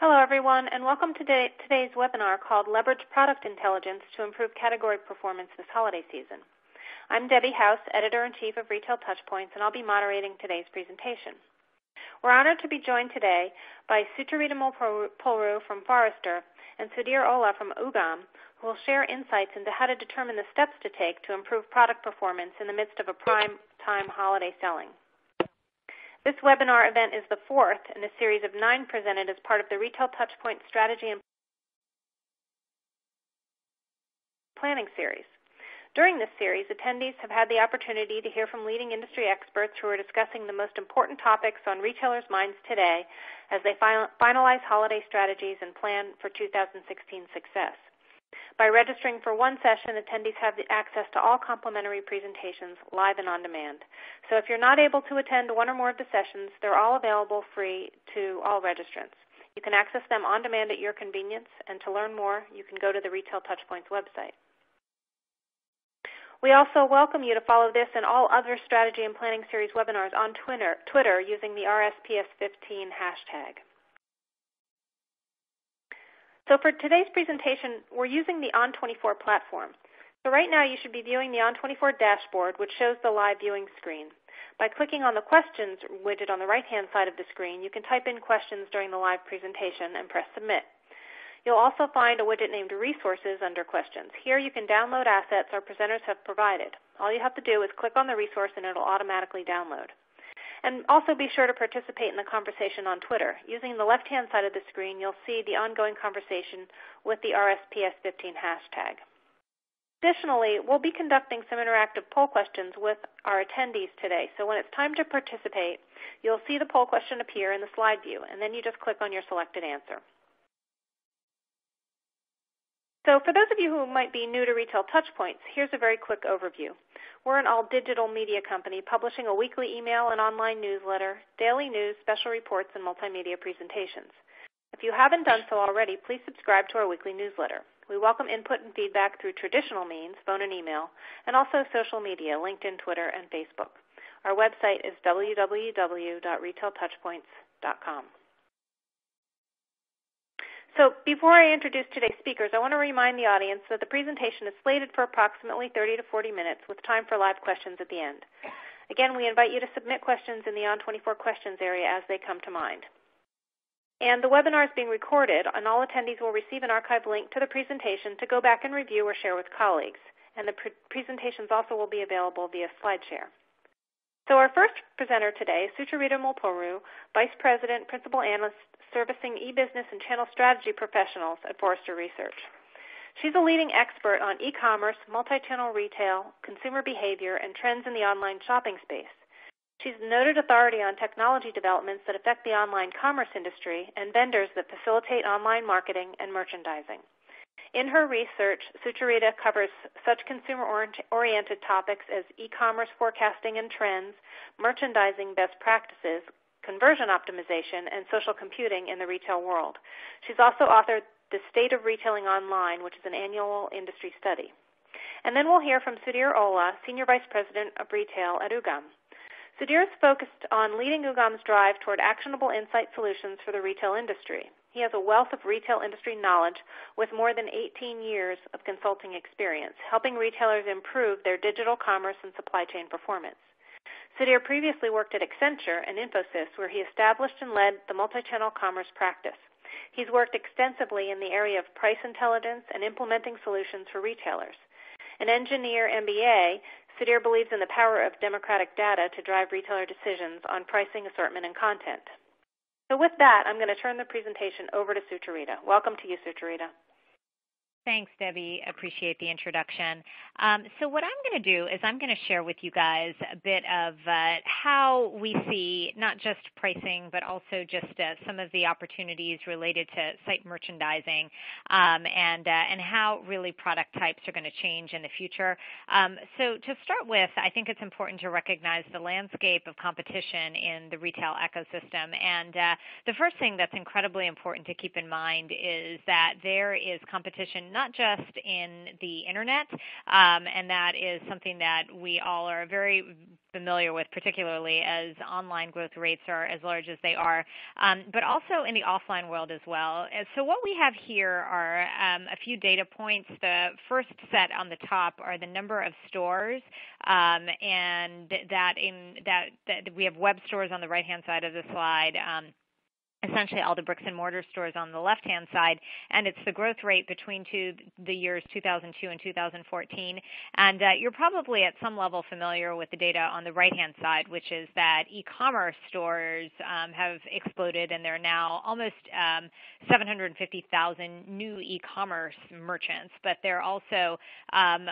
Hello, everyone, and welcome to today's webinar called Leverage Product Intelligence to Improve Category Performance this holiday season. I'm Debbie House, Editor-in-Chief of Retail Touchpoints, and I'll be moderating today's presentation. We're honored to be joined today by Sucharita Mulpuru from Forrester and Sudhir Holla from Ugam, who will share insights into how to determine the steps to take to improve product performance in the midst of a prime time holiday selling. This webinar event is the fourth in a series of nine presented as part of the Retail Touchpoint Strategy and Planning Series. During this series, attendees have had the opportunity to hear from leading industry experts who are discussing the most important topics on retailers' minds today as they finalize holiday strategies and plan for 2016 success. By registering for one session, attendees have access to all complimentary presentations live and on demand. So if you're not able to attend one or more of the sessions, they're all available free to all registrants. You can access them on demand at your convenience, and to learn more, you can go to the Retail Touchpoints website. We also welcome you to follow this and all other strategy and planning series webinars on Twitter, Twitter using the RSPS15 hashtag. So for today's presentation, we're using the On24 platform. So right now you should be viewing the On24 dashboard, which shows the live viewing screen. By clicking on the questions widget on the right-hand side of the screen, you can type in questions during the live presentation and press submit. You'll also find a widget named Resources under Questions. Here you can download assets our presenters have provided. All you have to do is click on the resource and it'll automatically download. And also be sure to participate in the conversation on Twitter. Using the left-hand side of the screen, you'll see the ongoing conversation with the RSPS15 hashtag. Additionally, we'll be conducting some interactive poll questions with our attendees today. So when it's time to participate, you'll see the poll question appear in the slide view, and then you just click on your selected answer. So for those of you who might be new to Retail Touchpoints, here's a very quick overview. We're an all-digital media company publishing a weekly email and online newsletter, daily news, special reports, and multimedia presentations. If you haven't done so already, please subscribe to our weekly newsletter. We welcome input and feedback through traditional means, phone and email, and also social media, LinkedIn, Twitter, and Facebook. Our website is www.retailtouchpoints.com. So before I introduce today's speakers, I want to remind the audience that the presentation is slated for approximately 30 to 40 minutes with time for live questions at the end. Again, we invite you to submit questions in the On24 questions area as they come to mind. And the webinar is being recorded, and all attendees will receive an archive link to the presentation to go back and review or share with colleagues. And the pre presentations also will be available via SlideShare. So our first presenter today Sucharita Mulpuru, Vice President, Principal Analyst servicing e-business and channel strategy professionals at Forrester Research. She's a leading expert on e-commerce, multi-channel retail, consumer behavior, and trends in the online shopping space. She's noted authority on technology developments that affect the online commerce industry and vendors that facilitate online marketing and merchandising. In her research, Sucharita covers such consumer-oriented topics as e-commerce forecasting and trends, merchandising best practices, conversion optimization, and social computing in the retail world. She's also authored The State of Retailing Online, which is an annual industry study. And then we'll hear from Sudhir Holla, Senior Vice President of Retail at Ugam. Sudhir is focused on leading Ugam's drive toward actionable insight solutions for the retail industry. He has a wealth of retail industry knowledge with more than 18 years of consulting experience, helping retailers improve their digital commerce and supply chain performance. Sudhir previously worked at Accenture and Infosys, where he established and led the multi-channel commerce practice. He's worked extensively in the area of price intelligence and implementing solutions for retailers. An engineer MBA, Sudhir believes in the power of democratic data to drive retailer decisions on pricing, assortment, and content. So with that, I'm going to turn the presentation over to Sucharita. Welcome to you, Sucharita. Thanks, Debbie. Appreciate the introduction. Um, so what I'm going to do is I'm going to share with you guys a bit of uh, how we see not just pricing, but also just uh, some of the opportunities related to site merchandising um, and uh, and how really product types are going to change in the future. Um, so to start with, I think it's important to recognize the landscape of competition in the retail ecosystem. And uh, the first thing that's incredibly important to keep in mind is that there is competition not just in the internet, um, and that is something that we all are very familiar with, particularly as online growth rates are as large as they are, um, but also in the offline world as well. So what we have here are um, a few data points. The first set on the top are the number of stores, um, and that in that, that, we have web stores on the right hand side of the slide. Essentially all the bricks and mortar stores on the left hand side and it's the growth rate between two, the years 2002 and 2014 and uh, you're probably at some level familiar with the data on the right hand side which is that e-commerce stores um, have exploded and there are now almost um, 750,000 new e-commerce merchants. But there also um,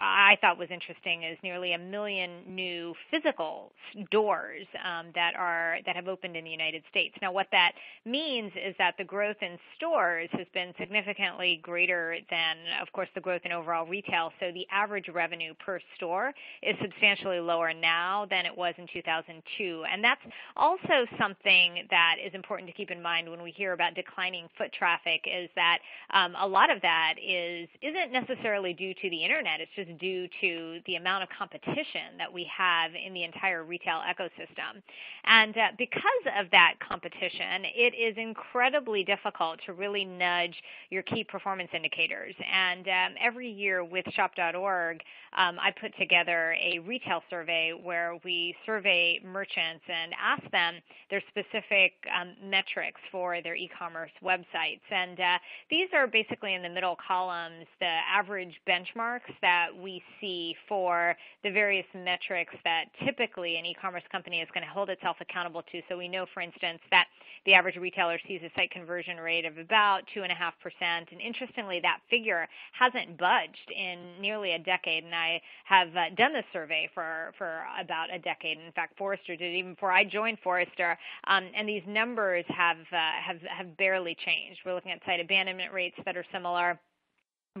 I thought was interesting is nearly a million new physical doors um, that are that have opened in the United States. Now what that means is that the growth in stores has been significantly greater than, of course, the growth in overall retail. So the average revenue per store is substantially lower now than it was in 2002. And that's also something that is important to keep in mind when we hear about declining foot traffic is that um, a lot of that is isn't necessarily due to the internet. It's just due to the amount of competition that we have in the entire retail ecosystem. And uh, because of that competition, it is incredibly difficult to really nudge your key performance indicators. And um, every year with shop.org, um, I put together a retail survey where we survey merchants and ask them their specific um, metrics for their e-commerce websites. And uh, these are basically in the middle columns the average benchmarks that we see for the various metrics that typically an e-commerce company is going to hold itself accountable to. So we know, for instance, that the average retailer sees a site conversion rate of about 2.5%. And interestingly, that figure hasn't budged in nearly a decade. And I have uh, done this survey for, for about a decade. In fact, Forrester did even before I joined Forrester. Um, and these numbers have, uh, have, have barely changed. We're looking at site abandonment rates that are similar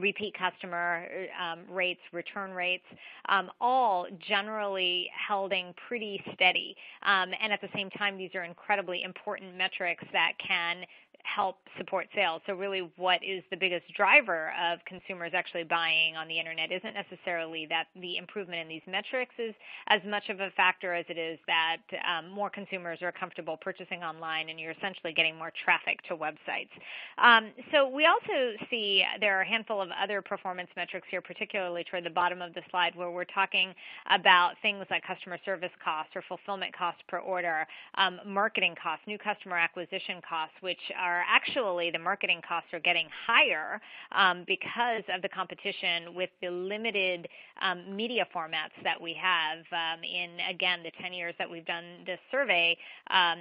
repeat customer um, rates, return rates, um, all generally holding pretty steady. Um, and at the same time, these are incredibly important metrics that can help support sales. So really what is the biggest driver of consumers actually buying on the internet isn't necessarily that the improvement in these metrics is as much of a factor as it is that um, more consumers are comfortable purchasing online and you're essentially getting more traffic to websites. Um, so we also see there are a handful of other performance metrics here, particularly toward the bottom of the slide where we're talking about things like customer service costs or fulfillment costs per order, um, marketing costs, new customer acquisition costs, which are are actually the marketing costs are getting higher um, because of the competition with the limited um, media formats that we have. Um, in again the 10 years that we've done this survey, um,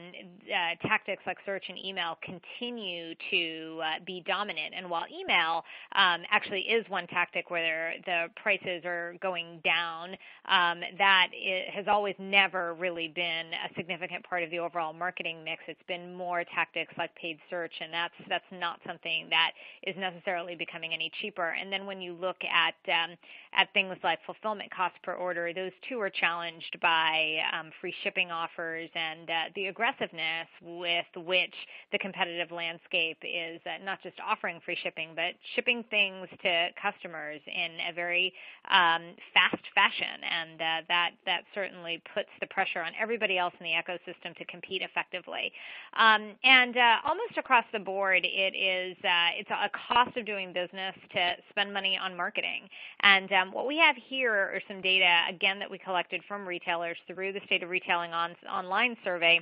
uh, tactics like search and email continue to uh, be dominant. And while email um, actually is one tactic where the prices are going down, um, that has always never really been a significant part of the overall marketing mix. It's been more tactics like paid search search, and that's that's not something that is necessarily becoming any cheaper. And then when you look at um, at things like fulfillment costs per order, those too are challenged by um, free shipping offers and uh, the aggressiveness with which the competitive landscape is uh, not just offering free shipping, but shipping things to customers in a very um, fast fashion, and uh, that that certainly puts the pressure on everybody else in the ecosystem to compete effectively. Um, and uh, almost across across the board, it is uh, it's a cost of doing business to spend money on marketing. And um, what we have here are some data again that we collected from retailers through the State of Retailing on, online survey.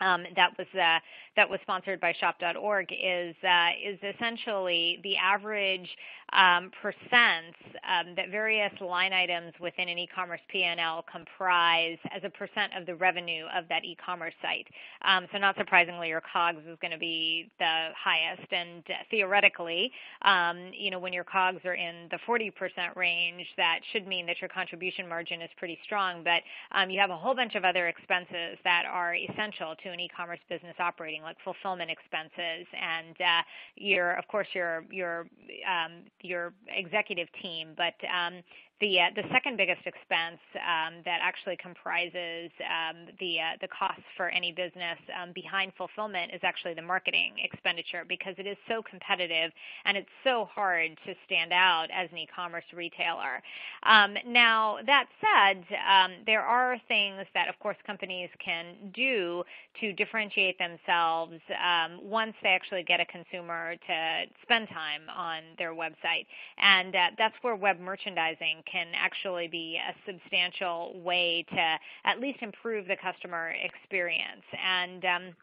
Um, that was uh, that was sponsored by Shop.org is uh, is essentially the average um, percents um, that various line items within an e-commerce P&L comprise as a percent of the revenue of that e-commerce site. Um, so not surprisingly, your COGS is going to be the highest, and uh, theoretically, um, you know, when your COGS are in the 40% range, that should mean that your contribution margin is pretty strong. But um, you have a whole bunch of other expenses that are essential to an e-commerce business operating, like fulfillment expenses, and uh, your, of course, your your um, your executive team, but um, the uh, the second biggest expense um, that actually comprises um, the uh, the costs for any business um, behind fulfillment is actually the marketing expenditure because it is so competitive and it's so hard to stand out as an e-commerce retailer. Um, now that said, um, there are things that of course companies can do to differentiate themselves um, once they actually get a consumer to spend time on their website, and uh, that's where web merchandising can actually be a substantial way to at least improve the customer experience. And um,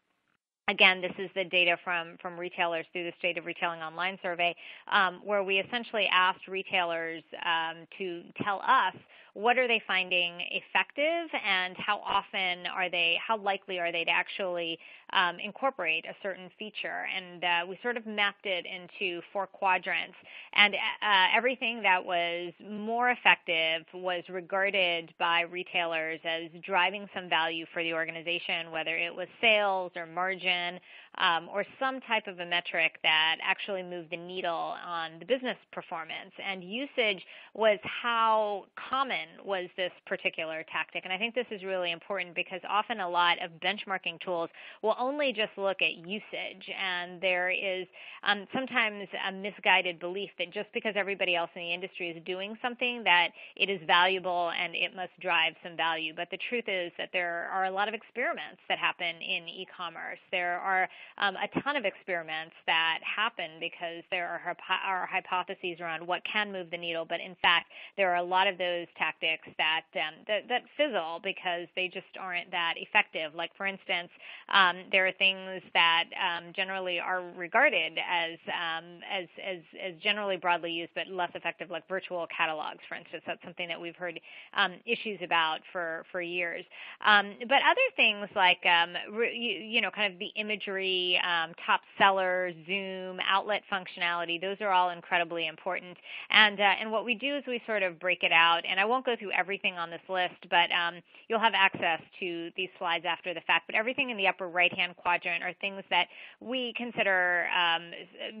Again, this is the data from, from retailers through the State of Retailing Online survey, um, where we essentially asked retailers um, to tell us what are they finding effective and how often are they, how likely are they to actually um, incorporate a certain feature. And uh, we sort of mapped it into four quadrants. And uh, everything that was more effective was regarded by retailers as driving some value for the organization, whether it was sales or margin um, or some type of a metric that actually moved the needle on the business performance. And usage was how common was this particular tactic. And I think this is really important because often a lot of benchmarking tools will only just look at usage. And there is um, sometimes a misguided belief that just because everybody else in the industry is doing something, that it is valuable and it must drive some value. But the truth is that there are a lot of experiments that happen in e-commerce. There are um, a ton of experiments that happen because there are, are hypotheses around what can move the needle, but in fact, there are a lot of those tactics that um, that, that, fizzle because they just aren't that effective. Like for instance, um, there are things that um, generally are regarded as, um, as as as generally broadly used, but less effective, like virtual catalogs, for instance. That's something that we've heard um, issues about for for years. but other things like re- you, you know, kind of the imagery um, top seller, Zoom, outlet functionality. Those are all incredibly important. And uh, and what we do is we sort of break it out. And I won't go through everything on this list, but um, you'll have access to these slides after the fact. But everything in the upper right-hand quadrant are things that we consider um,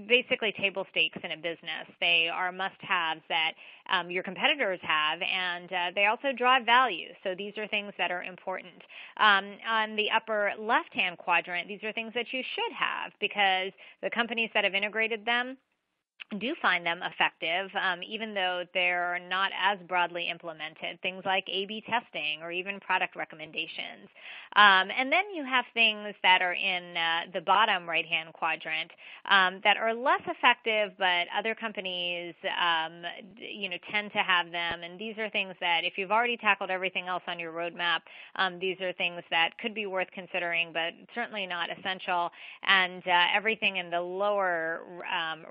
basically table stakes in a business. They are must-haves that um, your competitors have, and uh, they also drive value. So these are things that are important. Um, on the upper left-hand quadrant, these are things that you should have because the companies that have integrated them do find them effective, um, even though they're not as broadly implemented. Things like A/B testing or even product recommendations, um, and then you have things that are in uh, the bottom right-hand quadrant um, that are less effective, but other companies, um, you know, tend to have them. And these are things that, if you've already tackled everything else on your roadmap, um, these are things that could be worth considering, but certainly not essential. And uh, everything in the lower um,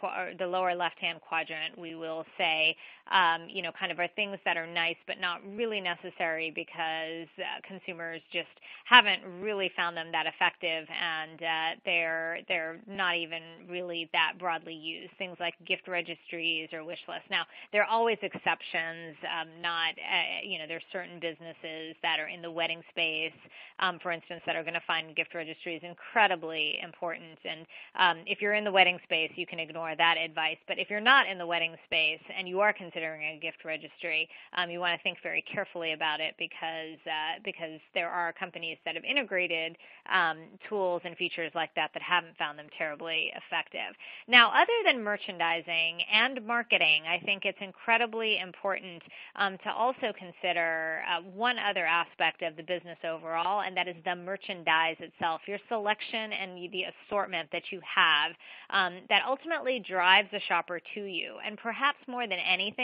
right-hand the lower left-hand quadrant, we will say, um, you know, kind of are things that are nice but not really necessary because uh, consumers just haven't really found them that effective, and uh, they're they're not even really that broadly used. Things like gift registries or wish lists. Now, there are always exceptions. Um, not, uh, you know, there's certain businesses that are in the wedding space, um, for instance, that are going to find gift registries incredibly important. And um, if you're in the wedding space, you can ignore that advice. But if you're not in the wedding space and you are considering a gift registry, um, you want to think very carefully about it because uh, because there are companies that have integrated um, tools and features like that that haven't found them terribly effective. Now, other than merchandising and marketing, I think it's incredibly important um, to also consider uh, one other aspect of the business overall, and that is the merchandise itself, your selection and the assortment that you have um, that ultimately drives the shopper to you. And perhaps more than anything,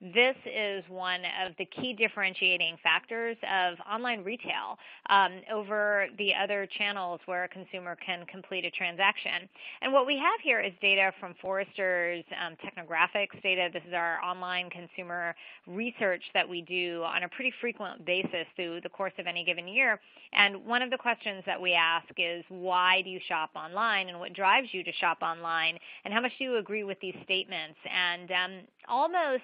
this is one of the key differentiating factors of online retail um, over the other channels where a consumer can complete a transaction. And what we have here is data from Forrester's um, technographics data. This is our online consumer research that we do on a pretty frequent basis through the course of any given year. And one of the questions that we ask is why do you shop online and what drives you to shop online and how much do you agree with these statements? And um, almost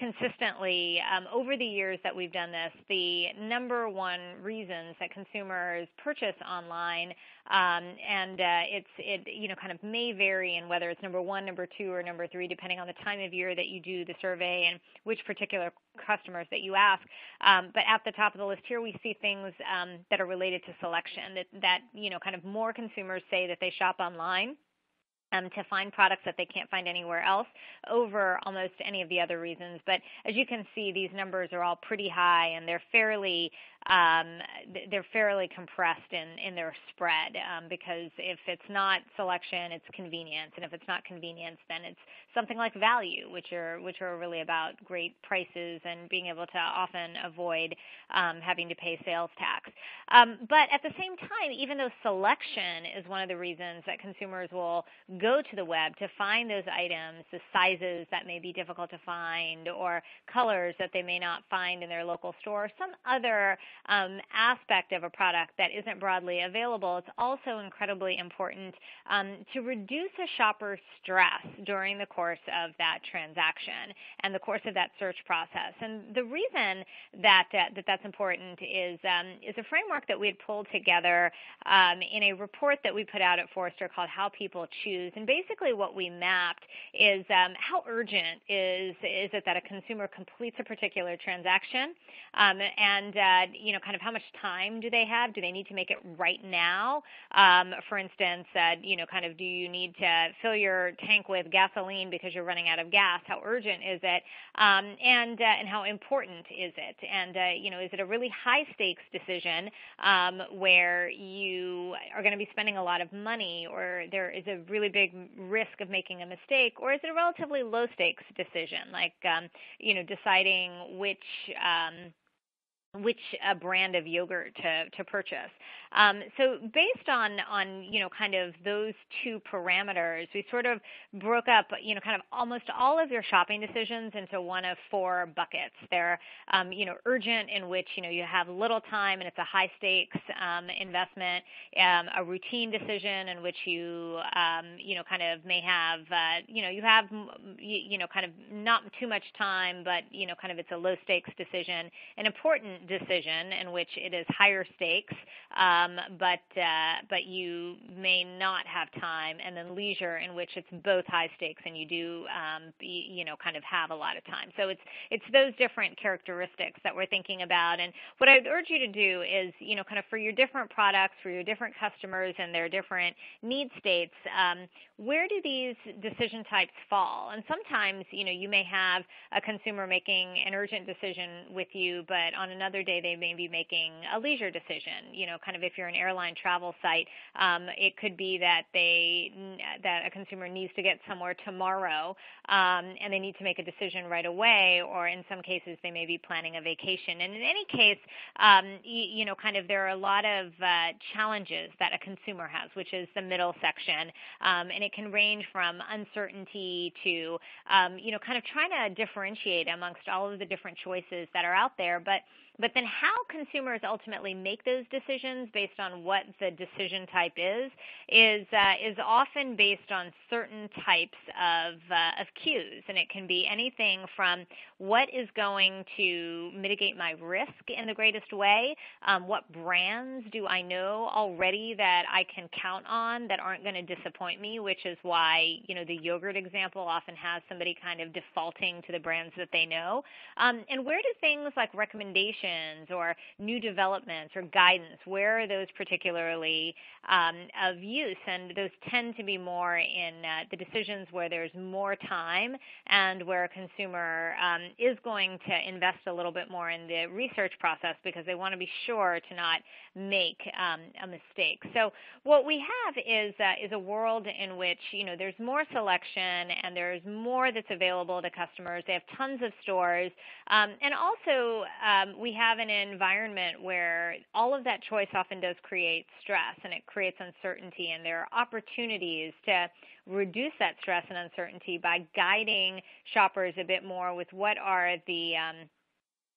consistently um, over the years that we've done this, the number one reasons that consumers purchase online, um, and uh, it's it you know kind of may vary in whether it's number one, number two, or number three, depending on the time of year that you do the survey and which particular customers that you ask. Um, but at the top of the list here, we see things um, that are related to selection. That that you know kind of more consumers say that they shop online um, to find products that they can't find anywhere else over almost any of the other reasons. But as you can see, these numbers are all pretty high and they're fairly um, they're fairly compressed in, in their spread um, because if it's not selection, it's convenience, and if it's not convenience, then it's something like value, which are which are really about great prices and being able to often avoid um, having to pay sales tax. Um, but at the same time, even though selection is one of the reasons that consumers will go to the web to find those items, the sizes that may be difficult to find, or colors that they may not find in their local store, some other um, aspect of a product that isn't broadly available, it's also incredibly important um, to reduce a shopper's stress during the course of that transaction and the course of that search process. And the reason that uh, that that's important is um, is a framework that we had pulled together um, in a report that we put out at Forrester called How People Choose. And basically, what we mapped is um, how urgent is is it that a consumer completes a particular transaction, um, and uh, you know, kind of how much time do they have? Do they need to make it right now? Um, for instance, uh, you know, kind of do you need to fill your tank with gasoline because you're running out of gas? How urgent is it? Um, and uh, and how important is it? And uh, you know, is it a really high stakes decision um, where you are going to be spending a lot of money, or there is a really big risk of making a mistake, or is it a relatively low stakes decision, like um, you know, deciding which um, which uh, brand of yogurt to, to purchase. Um, so based on on you know kind of those two parameters, we sort of broke up you know kind of almost all of your shopping decisions into one of four buckets. They're um, you know urgent in which you know you have little time and it's a high stakes um, investment. Um, a routine decision in which you um, you know kind of may have uh, you know you have you, you know kind of not too much time, but you know kind of it's a low stakes decision. An important decision in which it is higher stakes. Um, but uh, but you may not have time, and then leisure in which it's both high stakes and you do um, be, you know kind of have a lot of time. So it's it's those different characteristics that we're thinking about. And what I would urge you to do is you know kind of for your different products, for your different customers and their different need states, um, where do these decision types fall? And sometimes you know you may have a consumer making an urgent decision with you, but on another day they may be making a leisure decision. You know, kind of if you're an airline travel site, um, it could be that they that a consumer needs to get somewhere tomorrow um, and they need to make a decision right away, or in some cases they may be planning a vacation. And in any case, um, you, you know, kind of there are a lot of uh, challenges that a consumer has, which is the middle section, um, and it can range from uncertainty to um, you know, kind of trying to differentiate amongst all of the different choices that are out there, but but then how consumers ultimately make those decisions based on what the decision type is is uh, is often based on certain types of uh, of cues, and it can be anything from what is going to mitigate my risk in the greatest way, um, what brands do I know already that I can count on that aren't going to disappoint me, which is why you know the yogurt example often has somebody kind of defaulting to the brands that they know, um, and where do things like recommendations or new developments or guidance, where are those particularly um, of use? And those tend to be more in uh, the decisions where there's more time and where a consumer um, is going to invest a little bit more in the research process because they want to be sure to not make um, a mistake. So what we have is uh, is a world in which you know there's more selection and there's more that's available to customers. They have tons of stores, um, and also um, we have an environment where all of that choice often does create stress and it creates uncertainty, and there are opportunities to reduce that stress and uncertainty by guiding shoppers a bit more with what are the um,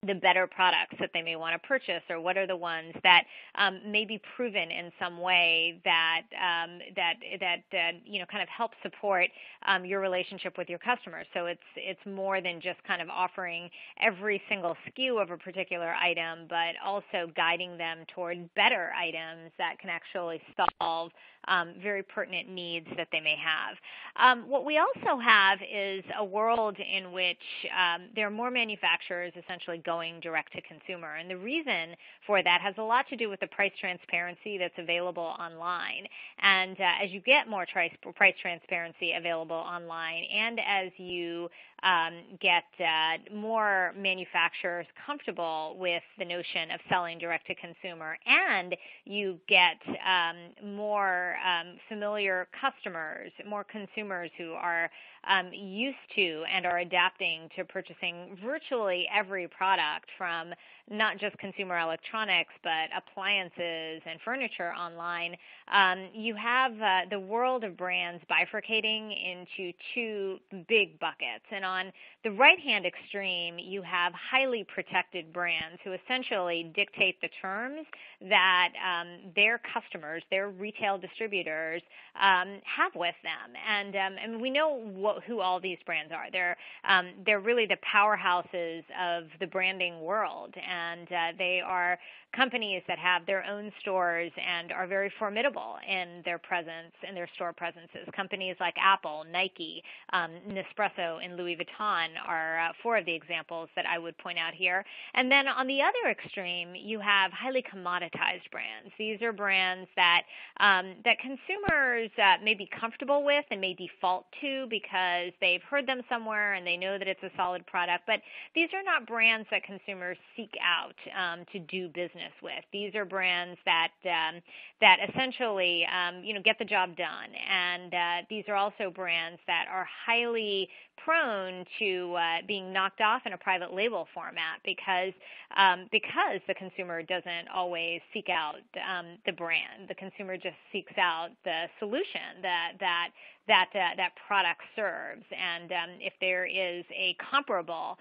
the better products that they may want to purchase, or what are the ones that um, may be proven in some way that um, that that uh, you know kind of help support um, your relationship with your customers. So it's it's more than just kind of offering every single SKU of a particular item, but also guiding them toward better items that can actually solve um, very pertinent needs that they may have. Um, what we also have is a world in which um, there are more manufacturers essentially going direct to consumer. And the reason for that has a lot to do with the price transparency that's available online. And uh, as you get more price, price transparency available online, and as you um, get uh, more manufacturers comfortable with the notion of selling direct to consumer, and you get um, more um, familiar customers, more consumers who are um, used to and are adapting to purchasing virtually every product from not just consumer electronics, but appliances and furniture online, um, you have uh, the world of brands bifurcating into two big buckets. And on the right hand extreme, you have highly protected brands who essentially dictate the terms that um, their customers, their retail distributors, um, have with them. And, um, and we know what, who all these brands are. They're, um, they're really the powerhouses of the branding world and uh, they are companies that have their own stores and are very formidable in their presence, in their store presences. Companies like Apple, Nike, um, Nespresso, and Louis Vuitton are uh, four of the examples that I would point out here. And then on the other extreme, you have highly commoditized brands. These are brands that um, that consumers uh, may be comfortable with and may default to because they've heard them somewhere and they know that it's a solid product. But these are not brands that consumers seek out um, to do business with. These are brands that um, that essentially um, you know get the job done, and uh, these are also brands that are highly prone to uh, being knocked off in a private label format because um, because the consumer doesn't always seek out um, the brand. The consumer just seeks out the solution that that that uh, that product serves. And um, if there is a comparable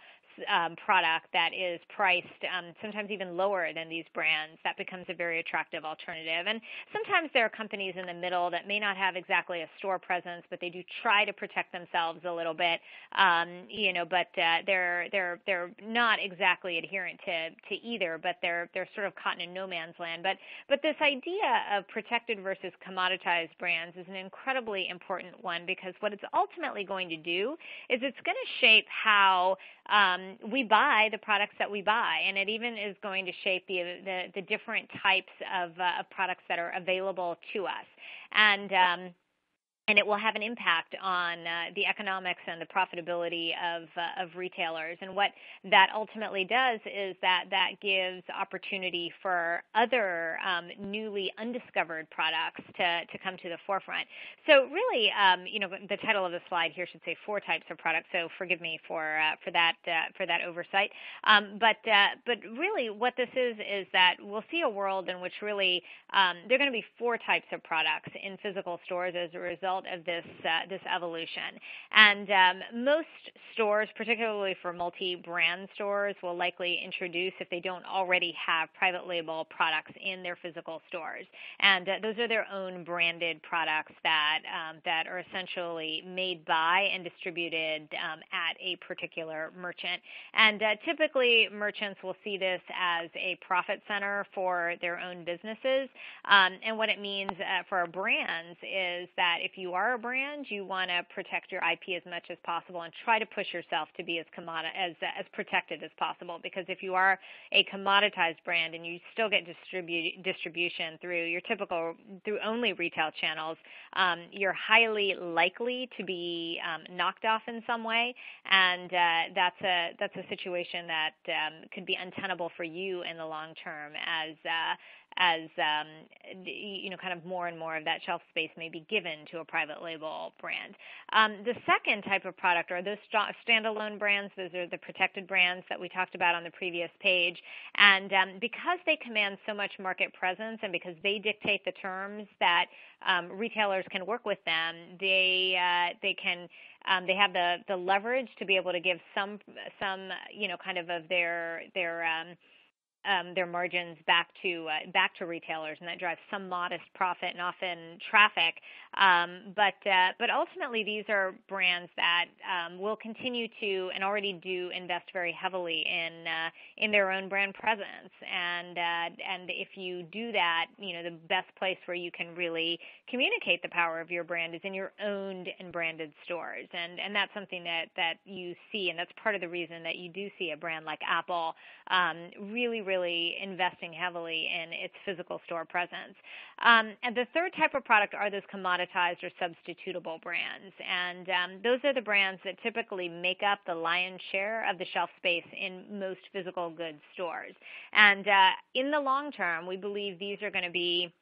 um, product that is priced um, sometimes even lower than these brands, that becomes a very attractive alternative. And sometimes there are companies in the middle that may not have exactly a store presence, but they do try to protect themselves a little bit, um, you know. But uh, they're they're they're not exactly adherent to to either, but they're they're sort of caught in no man's land. But but this idea of protected versus commoditized brands is an incredibly important one because what it's ultimately going to do is it's going to shape how um, we buy the products that we buy, and it even is going to shape the the, the different types of, uh, of products that are available to us. And um, and it will have an impact on uh, the economics and the profitability of uh, of retailers. And what that ultimately does is that that gives opportunity for other um, newly undiscovered products to to come to the forefront. So really, um, you know, the title of the slide here should say four types of products. So forgive me for uh, for that uh, for that oversight. Um, but uh, but really, what this is is that we'll see a world in which really um, there are going to be four types of products in physical stores as a result result of this uh, this evolution. And um, most stores, particularly for multi-brand stores, will likely introduce, if they don't already have private label products in their physical stores. And uh, those are their own branded products that um, that are essentially made by and distributed um, at a particular merchant. And uh, typically, merchants will see this as a profit center for their own businesses. Um, and what it means uh, for brands is that if you you are a brand, you want to protect your IP as much as possible and try to push yourself to be as as as protected as possible. Because if you are a commoditized brand and you still get distribu- distribution through your typical through only retail channels, um, you're highly likely to be um, knocked off in some way, and uh, that's a that's a situation that um, could be untenable for you in the long term as uh, as um, you know, kind of more and more of that shelf space may be given to a private label brand. Um, the second type of product are those st- standalone brands. Those are the protected brands that we talked about on the previous page. And um, because they command so much market presence and because they dictate the terms that um, retailers can work with them, they uh, they can um, they have the the leverage to be able to give some some you know kind of of their their um, um, their margins back to uh, back to retailers, and that drives some modest profit and often traffic. Um, but uh, but ultimately, these are brands that um, will continue to and already do invest very heavily in uh, in their own brand presence. And uh, and if you do that, you know the best place where you can really communicate the power of your brand is in your owned and branded stores. And and that's something that that you see, and that's part of the reason that you do see a brand like Apple um, really really investing heavily in its physical store presence. Um, and the third type of product are those commoditized or substitutable brands. And um, those are the brands that typically make up the lion's share of the shelf space in most physical goods stores. And uh, in the long term, we believe these are going to be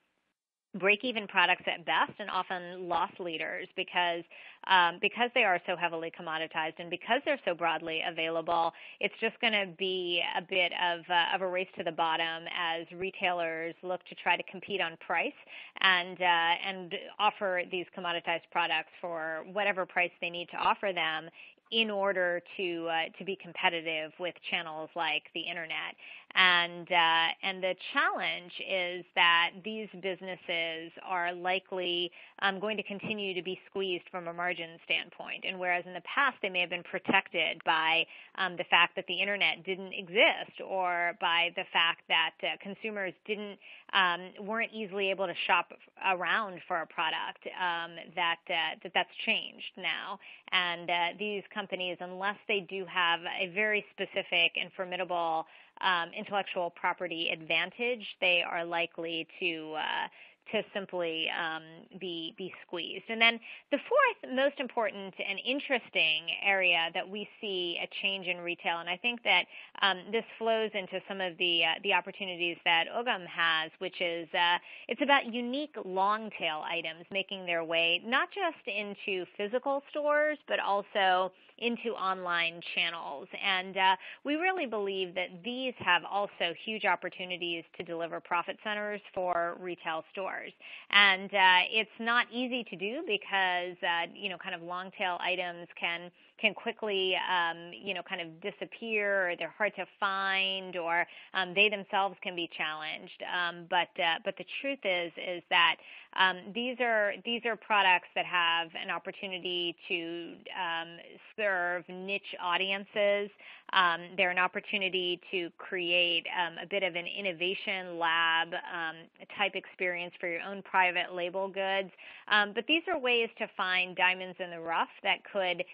break-even products at best and often loss leaders because um, because they are so heavily commoditized and because they're so broadly available, it's just going to be a bit of, uh, of a race to the bottom as retailers look to try to compete on price and uh, and offer these commoditized products for whatever price they need to offer them in order to uh, to be competitive with channels like the internet. And uh, and the challenge is that these businesses are likely um, going to continue to be squeezed from a margin standpoint. And whereas in the past they may have been protected by um, the fact that the internet didn't exist, or by the fact that uh, consumers didn't um, weren't easily able to shop around for a product, um, that uh, that that's changed now. And uh, these companies, unless they do have a very specific and formidable um, intellectual property advantage, they are likely to uh, to simply um, be be squeezed. And then the fourth most important and interesting area that we see a change in retail, and I think that um, this flows into some of the uh, the opportunities that Ugam has, which is uh, it's about unique long tail items making their way not just into physical stores, but also into online channels. And uh, we really believe that these have also huge opportunities to deliver profit centers for retail stores. And uh, it's not easy to do because, uh, you know, kind of long tail items can can quickly, um, you know, kind of disappear, or they're hard to find, or um, they themselves can be challenged. Um, but uh, but the truth is is that um, these are these are products that have an opportunity to um, serve niche audiences. Um, they're an opportunity to create um, a bit of an innovation lab um, type experience for your own private label goods. Um, but these are ways to find diamonds in the rough that could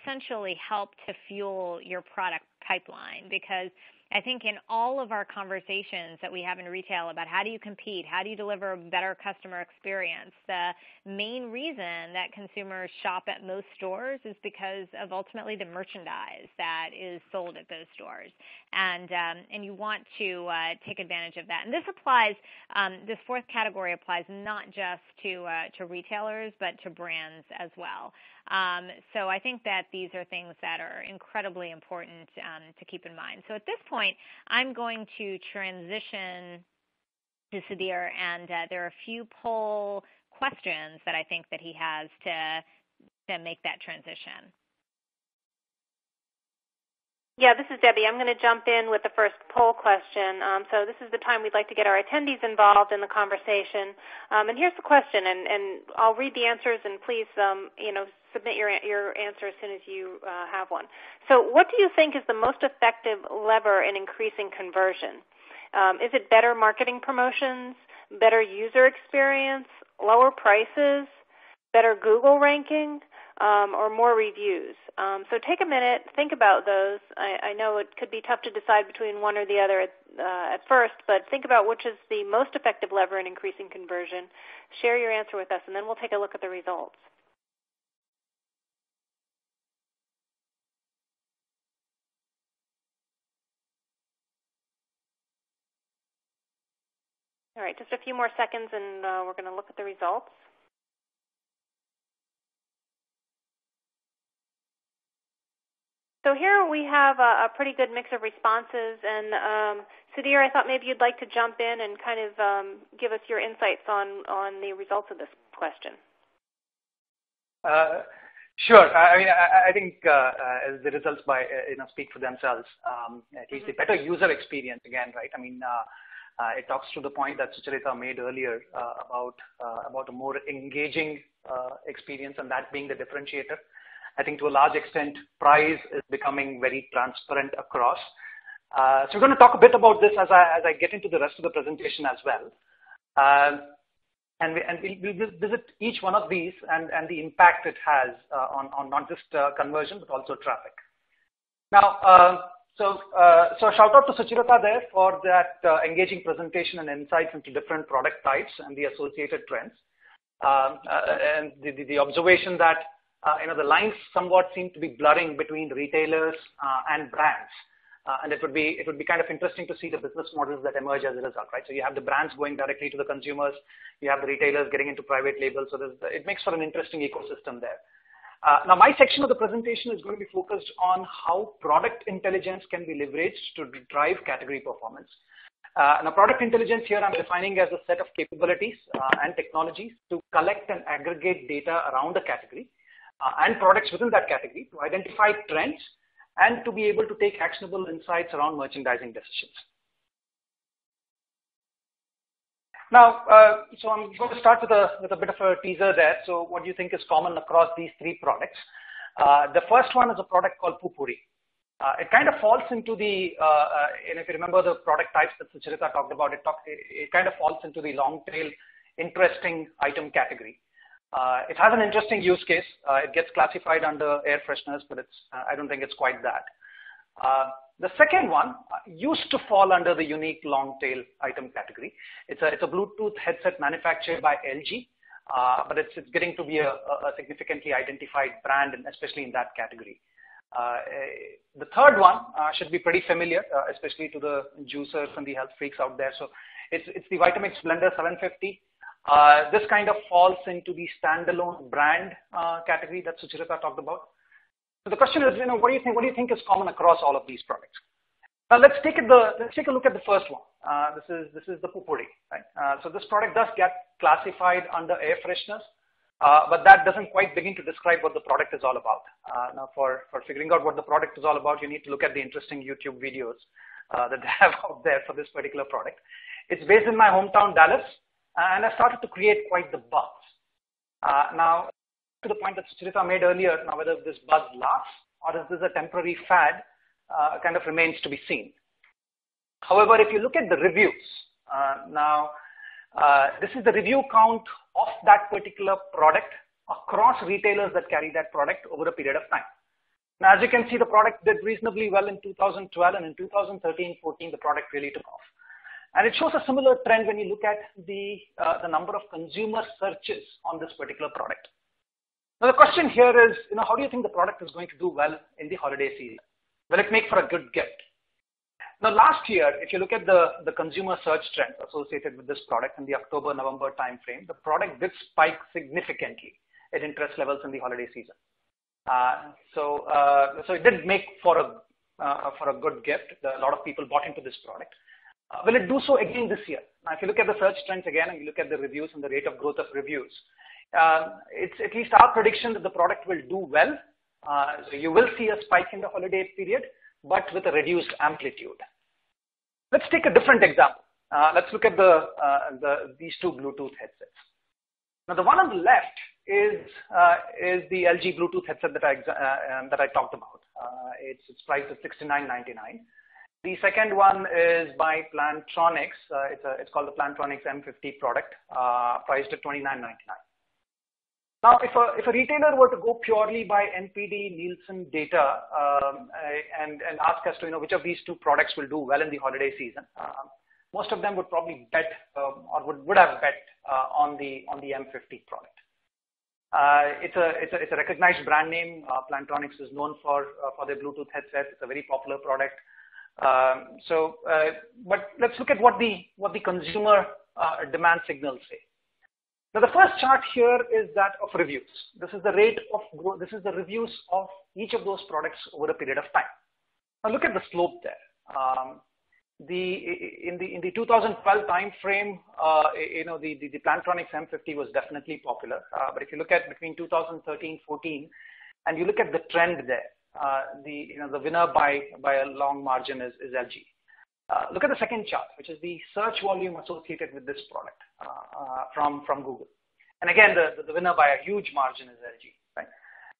essentially help to fuel your product pipeline because I think in all of our conversations that we have in retail about how do you compete, how do you deliver a better customer experience, the main reason that consumers shop at most stores is because of ultimately the merchandise that is sold at those stores, and um, and you want to uh, take advantage of that. And this applies. Um, this fourth category applies not just to uh, to retailers but to brands as well. Um, so I think that these are things that are incredibly important um, to keep in mind. So at this point, I'm going to transition to Sudhir, and uh, there are a few poll questions that I think that he has to to make that transition. Yeah, this is Debbie. I'm going to jump in with the first poll question. Um, so this is the time we'd like to get our attendees involved in the conversation. Um, and here's the question, and, and, I'll read the answers, and please, um, you know, submit your your answer as soon as you uh, have one. So, what do you think is the most effective lever in increasing conversion? Um, is it better marketing promotions, better user experience, lower prices, better Google ranking? Um, or more reviews. Um, so take a minute, think about those. I, I, know it could be tough to decide between one or the other at, uh, at first, but think about which is the most effective lever in increasing conversion. Share your answer with us, and then we'll take a look at the results. All right, just a few more seconds and uh, we're going to look at the results. So here we have a, a, pretty good mix of responses. And um, Sudhir, I thought maybe you'd like to jump in and kind of um, give us your insights on, on the results of this question. Uh, sure. I mean, I, I think uh, uh the results by uh, you know speak for themselves. Um, at least mm-hmm. the better user experience again, right? I mean, uh, it talks to the point that Sucharita made earlier about about a more engaging experience, and that being the differentiator. I think to a large extent, price is becoming very transparent across. Uh, so we're going to talk a bit about this as I, as I get into the rest of the presentation as well. Uh, and, we, and we'll, we'll, visit each one of these and, and the impact it has uh, on, on not just uh, conversion, but also traffic. Now, uh, so, uh, so shout out to Sucharita there for that engaging presentation and insights into different product types and the associated trends. Um, and the, the, the observation that uh, you know, the lines somewhat seem to be blurring between retailers uh, and brands. Uh, and it would be it would be kind of interesting to see the business models that emerge as a result, right? So you have the brands going directly to the consumers, you have the retailers getting into private labels. So it makes for an interesting ecosystem there. Uh, now, my section of the presentation is going to be focused on how product intelligence can be leveraged to drive category performance. Uh, now, product intelligence here I'm defining as a set of capabilities uh, and technologies to collect and aggregate data around a category and products within that category to identify trends and to be able to take actionable insights around merchandising decisions. Now, uh, so I'm going to start with a, with a bit of a teaser there. So what do you think is common across these three products? Uh, the first one is a product called Poo-Pourri. Uh, it kind of falls into the, uh, uh, and if you remember the product types that Sucharita talked about, it, talk, it, it kind of falls into the long tail interesting item category. Uh, it has an interesting use case. Uh, it gets classified under air fresheners, but it's, uh, I don't think it's quite that. Uh, the second one uh, used to fall under the unique long tail item category. It's a, it's a Bluetooth headset manufactured by LG, uh, but it's, it's getting to be a, a significantly identified brand, and especially in that category. the third one should be pretty familiar, especially to the juicers and the health freaks out there. So it's, it's the Vitamix Blender 750. Uh, this kind of falls into the standalone brand uh, category that Sucharita talked about. So the question is, you know, what do you think? What do you think is common across all of these products? Now let's take it the let's take a look at the first one. Uh, this is this is the Poo-Pourri, right? Uh, so this product does get classified under air freshness, uh, but that doesn't quite begin to describe what the product is all about. Now, for for figuring out what the product is all about, you need to look at the interesting YouTube videos that they have out there for this particular product. It's based in my hometown, Dallas and I started to create quite the buzz. Uh, now, to the point that Sucharita made earlier, now whether this buzz lasts or is this a temporary fad uh, kind of remains to be seen. However, if you look at the reviews, uh, now uh, this is the review count of that particular product across retailers that carry that product over a period of time. Now, as you can see, the product did reasonably well in 2012, and in 2013-14, the product really took off. And it shows a similar trend when you look at the, uh, the number of consumer searches on this particular product. Now the question here is, you know, how do you think the product is going to do well in the holiday season? Will it make for a good gift? Now last year, if you look at the, the consumer search trends associated with this product in the October-November timeframe, the product did spike significantly at interest levels in the holiday season. Uh, so, uh, so it did make for a, uh, for a good gift. A lot of people bought into this product. Uh, will it do so again this year? Now, if you look at the search trends again and you look at the reviews and the rate of growth of reviews, uh, it's at least our prediction that the product will do well. Uh, so you will see a spike in the holiday period, but with a reduced amplitude. Let's take a different example. Uh, let's look at the, uh, the, these two Bluetooth headsets. Now, the one on the left is, uh, is the LG Bluetooth headset that I, um, that I talked about. it's, it's priced at $69.99. The second one is by Plantronics. Uh, it's, a, it's called the Plantronics M50 product, uh, priced at $29.99. Now, if a, if a retailer were to go purely by NPD Nielsen data um, and, and ask us to, you know, which of these two products will do well in the holiday season, uh, most of them would probably bet um, or would, would have bet uh, on the on the M50 product. Uh, it's a it's a it's a recognized brand name. Uh, Plantronics is known for uh, for their Bluetooth headset. It's a very popular product. Um, so, uh, but let's look at what the what the consumer uh, demand signals say. Now the first chart here is that of reviews. This is the rate of growth. This is the reviews of each of those products over a period of time. Now look at the slope there. Um, the in the in the 2012 time frame, uh, you know the, the, the Plantronics M50 was definitely popular. Uh, but if you look at between 2013 14, and you look at the trend there, the you know the winner by by a long margin is, LG. Uh, look at the second chart, which is the search volume associated with this product uh, uh, from from Google. And again, the, winner by a huge margin is LG. Right.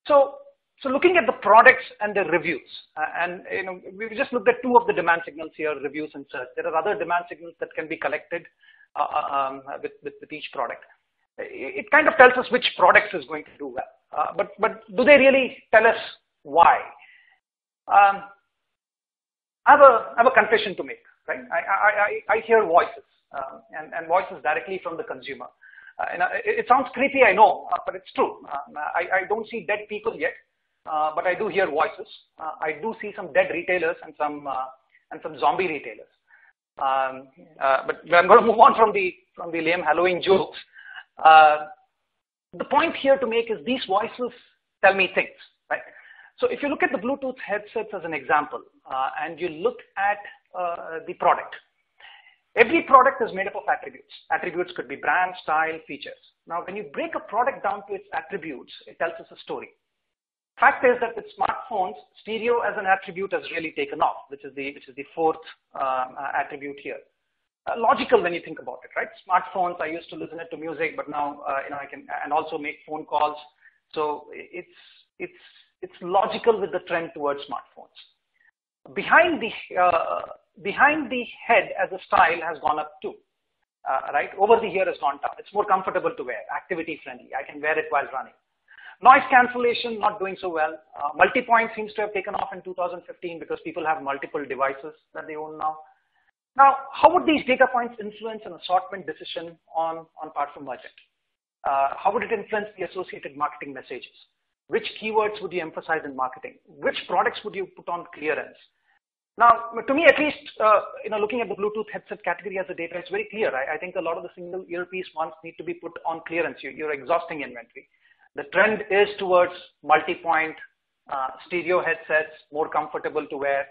So so looking at the products and the reviews, uh, and you know, we just looked at two of the demand signals here, reviews and search. There are other demand signals that can be collected uh, uh um, with, each product. It, kind of tells us which products is going to do well. Uh, but, but do they really tell us why? Um, I, have a, I have a confession to make, right? I, I, I, I hear voices, um, and, and voices directly from the consumer. Uh, and it, it, sounds creepy, I know, uh, but it's true. Um, I, I don't see dead people yet. Uh, but I do hear voices. Uh, I do see some dead retailers and some uh, and some zombie retailers. Um, but I'm going to move on from the from the lame Halloween jokes. the point here to make is these voices tell me things, right? So if you look at the Bluetooth headsets as an example, uh, and you look at uh, the product, every product is made up of attributes. Attributes could be brand, style, features. Now, when you break a product down to its attributes, it tells us a story. Fact is that with smartphones, stereo as an attribute has really taken off, which is the which is the fourth uh, attribute here. Uh, logical when you think about it, right? Smartphones, I used to listen to music, but now uh, you know I can and also make phone calls. So it's it's it's logical with the trend towards smartphones. Behind the uh, behind the head as a style has gone up too. Uh, right over the ear has gone down. It's more comfortable to wear, activity friendly. I can wear it while running. Noise cancellation, not doing so well. Uh, multi-point seems to have taken off in 2015 because people have multiple devices that they own now. Now, how would these data points influence an assortment decision on, on part of merchant? Uh, how would it influence the associated marketing messages? Which keywords would you emphasize in marketing? Which products would you put on clearance? Now, to me, at least, uh, you know, looking at the Bluetooth headset category as a data, it's very clear. I, I think a lot of the single earpiece ones need to be put on clearance. You, you're exhausting inventory. The trend is towards multi-point uh, stereo headsets, more comfortable to wear.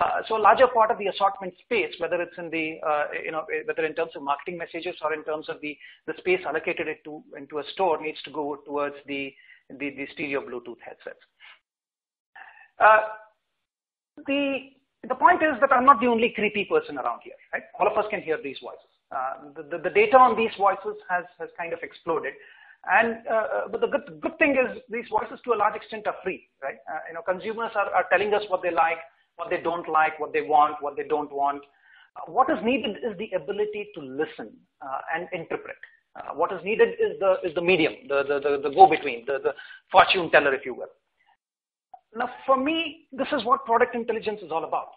Uh, so a larger part of the assortment space, whether it's in the, uh, you know, whether in terms of marketing messages or in terms of the, the space allocated to, into a store needs to go towards the, the, the stereo Bluetooth headsets. Uh, the, the point is that I'm not the only creepy person around here, right? All of us can hear these voices. Uh, the, the, the, data on these voices has, has kind of exploded. And uh, uh, but the good, good thing is these voices to a large extent are free, right? Uh, you know, consumers are, are telling us what they like, what they don't like, what they want, what they don't want. Uh, what is needed is the ability to listen uh, and interpret. Uh, what is needed is the is the medium, the the, the, the go-between, the, the fortune teller, if you will. Now, for me, this is what product intelligence is all about.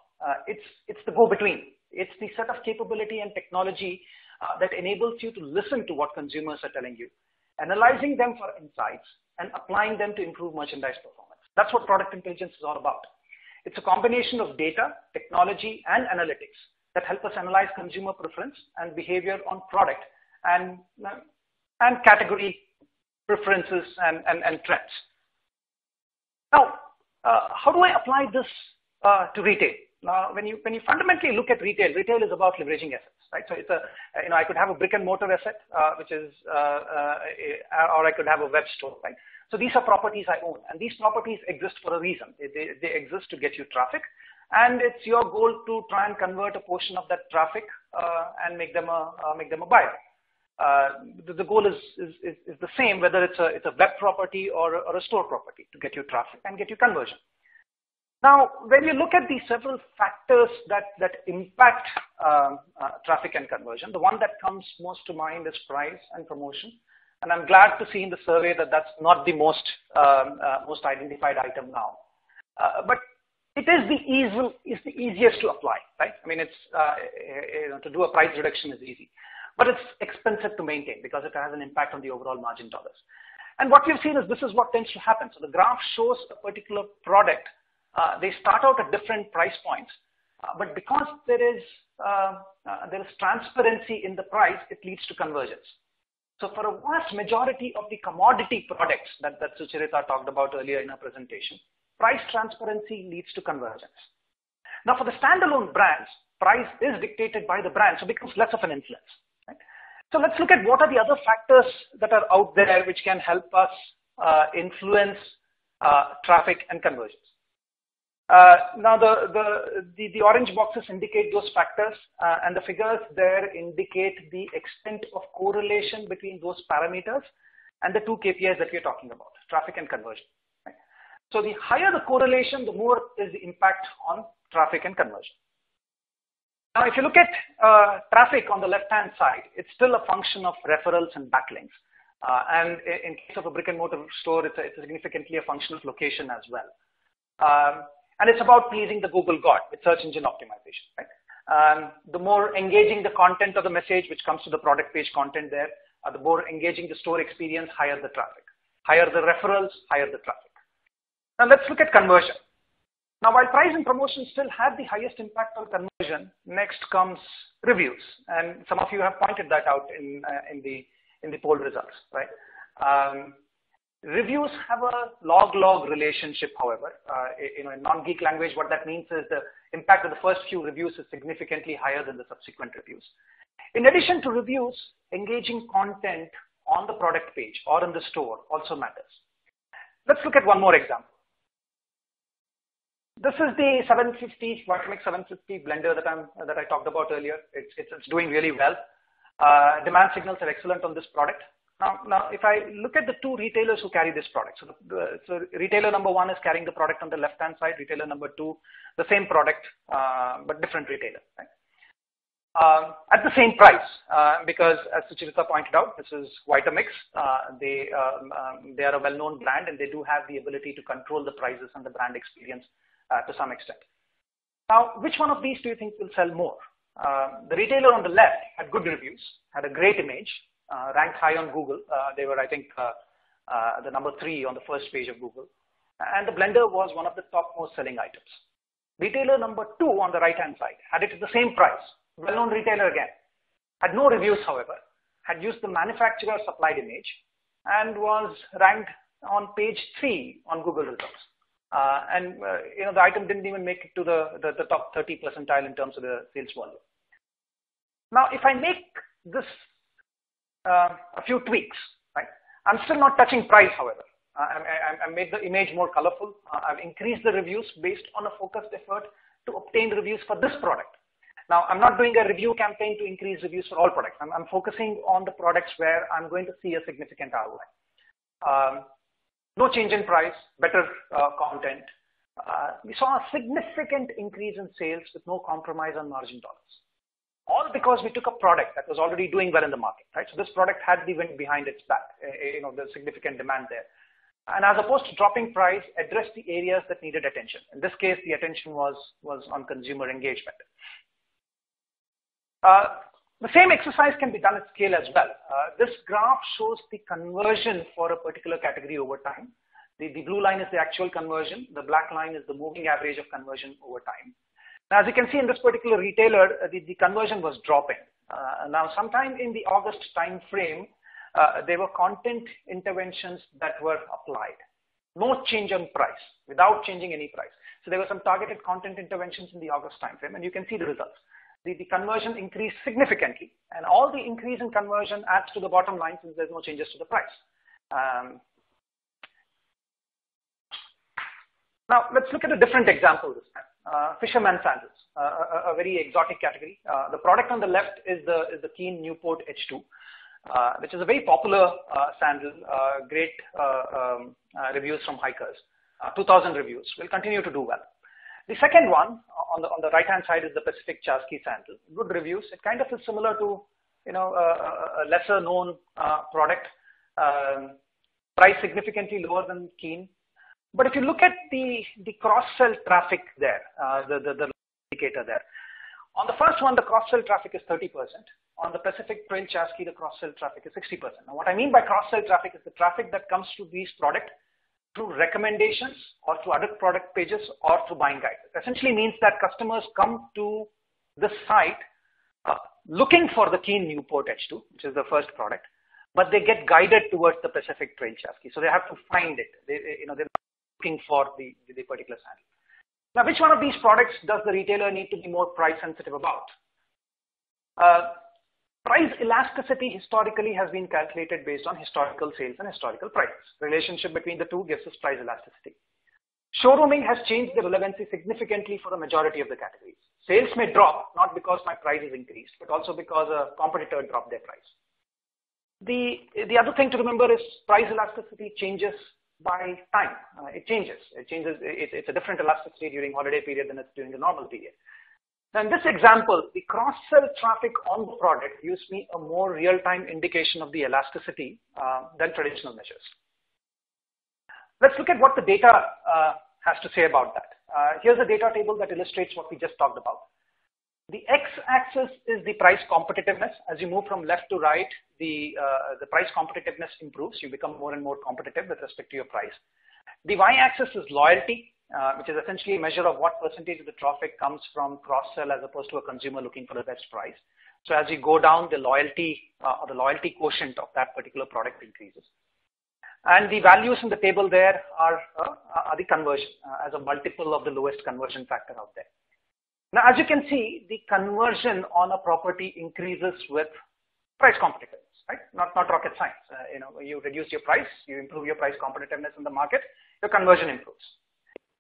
it's it's the go-between. It's the set of capability and technology that enables you to listen to what consumers are telling you analyzing them for insights, and applying them to improve merchandise performance. That's what product intelligence is all about. It's a combination of data, technology, and analytics that help us analyze consumer preference and behavior on product and, and category preferences and, and, and trends. Now, uh, how do I apply this uh, to retail? Now, when you, when you fundamentally look at retail, retail is about leveraging assets right? So it's a, you know, I could have a brick and mortar asset, uh, which is, uh, uh, or I could have a web store, right? So these are properties I own, and these properties exist for a reason. They, they, they exist to get you traffic, and it's your goal to try and convert a portion of that traffic uh, and make them a make them a buyer. Uh, the, the, goal is, is, is, is, the same whether it's a, it's a web property or, or a store property to get you traffic and get you conversion. Now, when you look at the several factors that, that impact uh, uh, traffic and conversion, the one that comes most to mind is price and promotion. And I'm glad to see in the survey that that's not the most, um, uh, most identified item now. Uh, but it is the, the easiest to apply, right? I mean, it's, uh, you know, to do a price reduction is easy. But it's expensive to maintain because it has an impact on the overall margin dollars. And what we've seen is this is what tends to happen. So the graph shows a particular product uh, they start out at different price points. Uh, but because there is uh, uh, there is transparency in the price, it leads to convergence. So for a vast majority of the commodity products that, that Sucharita talked about earlier in her presentation, price transparency leads to convergence. Now for the standalone brands, price is dictated by the brand, so it becomes less of an influence. So let's look at what are the other factors that are out there which can help us uh, influence uh, traffic and conversions. Uh, now the, the, the, the, orange boxes indicate those factors uh, and the figures there indicate the extent of correlation between those parameters and the two KPIs that we are talking about, traffic and conversion. Right? So the higher the correlation, the more is the impact on traffic and conversion. Now, if you look at uh, traffic on the left-hand side, it's still a function of referrals and backlinks. Uh, and in case of a brick and mortar store, it's, a, it's significantly a function of location as well. Um, and it's about pleasing the Google God with search engine optimization. Right? Um, the more engaging the content of the message, which comes to the product page content there, uh, the more engaging the store experience, higher the traffic. Higher the referrals, higher the traffic. Now let's look at conversion. Now, while price and promotion still have the highest impact on conversion, next comes reviews, and some of you have pointed that out in uh, in the in the poll results, right? Um, reviews have a log-log relationship, however. Uh, you know, in non-geek language, what that means is the impact of the first few reviews is significantly higher than the subsequent reviews. In addition to reviews, engaging content on the product page or in the store also matters. Let's look at one more example. This is the 750 Vitamix 750 blender that I'm that I talked about earlier. It's it's, it's doing really well. Uh, demand signals are excellent on this product. Now, now, if I look at the two retailers who carry this product, so, the, so retailer number one is carrying the product on the left-hand side. Retailer number two, the same product uh, but different retailer. Right? Um, at the same price, uh, because as Sucharita pointed out, this is Vitamix. Uh, they um, um, they are a well-known brand and they do have the ability to control the prices and the brand experience to some extent. Now, which one of these do you think will sell more? Uh, the retailer on the left had good reviews, had a great image, uh, ranked high on Google. Uh, they were, I think, uh, uh, the number three on the first page of Google. And the blender was one of the top most selling items. Retailer number two on the right-hand side had it at the same price. Well-known retailer again. Had no reviews, however. Had used the manufacturer supplied image and was ranked on page three on Google results. Uh, and uh, you know the item didn't even make it to the, the, the, top 30 percentile in terms of the sales volume. Now, if I make this uh, a few tweaks, right? I'm still not touching price, however. I, I, I, made the image more colorful. Uh, I've increased the reviews based on a focused effort to obtain reviews for this product. Now, I'm not doing a review campaign to increase reviews for all products. I'm, I'm focusing on the products where I'm going to see a significant ROI. Um, no change in price, better uh, content. Uh, we saw a significant increase in sales with no compromise on margin dollars. All because we took a product that was already doing well in the market, right? So this product had the wind behind its back, uh, you know, the significant demand there. And as opposed to dropping price, address the areas that needed attention. In this case, the attention was, was on consumer engagement. The same exercise can be done at scale as well. Uh, this graph shows the conversion for a particular category over time. The, the, blue line is the actual conversion. The black line is the moving average of conversion over time. Now, as you can see in this particular retailer, uh, the, the, conversion was dropping. Uh, now, sometime in the August time frame, uh, there were content interventions that were applied. No change on price, without changing any price. So there were some targeted content interventions in the August time frame, and you can see the results the, the conversion increased significantly. And all the increase in conversion adds to the bottom line since there's no changes to the price. Um, now, let's look at a different example this time. Uh, fisherman sandals, uh, a, a, very exotic category. Uh, the product on the left is the, is the Keen Newport H2. Uh, which is a very popular uh, sandal, uh, great um, reviews from hikers. 2,000 reviews, will continue to do well. The second one on the on the right hand side is the Pacific Chasqui sandal. Good reviews. It kind of is similar to you know a, a lesser known uh, product. Um, price significantly lower than Keen. But if you look at the the cross sell traffic there, uh, the, the the indicator there. On the first one, the cross sell traffic is 30%. On the Pacific Trail Chasqui, the cross sell traffic is 60%. Now, what I mean by cross sell traffic is the traffic that comes to these product through recommendations or through other product pages or through buying guides. Essentially means that customers come to the site uh, looking for the Keen Newport H2, which is the first product, but they get guided towards the Pacific Trail Chasqui. So they have to find it. They, you know, they're looking for the, the particular saddle. Now, which one of these products does the retailer need to be more price sensitive about? Uh, price elasticity historically has been calculated based on historical sales and historical prices. Relationship between the two gives us price elasticity. Showrooming has changed the relevancy significantly for the majority of the categories. Sales may drop, not because my price is increased, but also because a competitor dropped their price. The, the other thing to remember is price elasticity changes by time. Uh, it changes. It changes. It, it's a different elasticity during holiday period than it's during the normal period. Now in this example, the cross-sell traffic on the product gives me a more real-time indication of the elasticity uh, than traditional measures. Let's look at what the data uh, has to say about that. Uh, here's a data table that illustrates what we just talked about. The x-axis is the price competitiveness. As you move from left to right, the, uh, the price competitiveness improves. You become more and more competitive with respect to your price. The y-axis is loyalty, uh, which is essentially a measure of what percentage of the traffic comes from cross-sell as opposed to a consumer looking for the best price. So as you go down, the loyalty uh, or the loyalty quotient of that particular product increases. And the values in the table there are, uh, are the conversion uh, as a multiple of the lowest conversion factor out there. Now, as you can see, the conversion on a property increases with price competitiveness, right? Not, not rocket science. Uh, you know, you reduce your price, you improve your price competitiveness in the market, your conversion improves.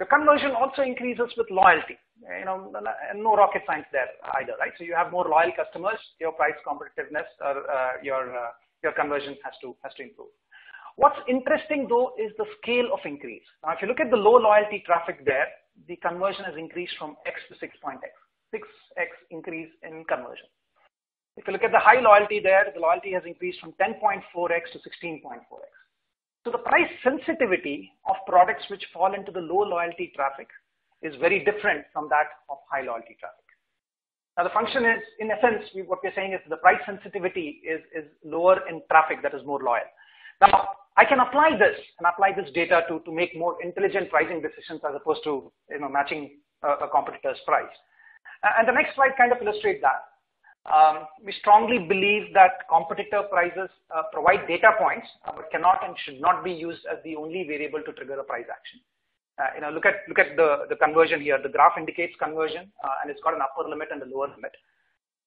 Your conversion also increases with loyalty. You know, and no rocket science there either, right? So you have more loyal customers, your price competitiveness or uh, your uh, your conversion has to has to improve. What's interesting though is the scale of increase. Now, if you look at the low loyalty traffic there, the conversion has increased from X to 6.x, 6x increase in conversion. If you look at the high loyalty there, the loyalty has increased from 10.4x to 16.4x. So the price sensitivity of products which fall into the low loyalty traffic is very different from that of high loyalty traffic. Now the function is, in essence, we, what we're saying is the price sensitivity is, is lower in traffic that is more loyal. Now, I can apply this and apply this data to, to make more intelligent pricing decisions as opposed to you know, matching a, a competitor's price. And the next slide kind of illustrates that. Um, we strongly believe that competitor prices uh, provide data points, uh, but cannot and should not be used as the only variable to trigger a price action. Uh, you know, look at look at the the conversion here. The graph indicates conversion, uh, and it's got an upper limit and a lower limit.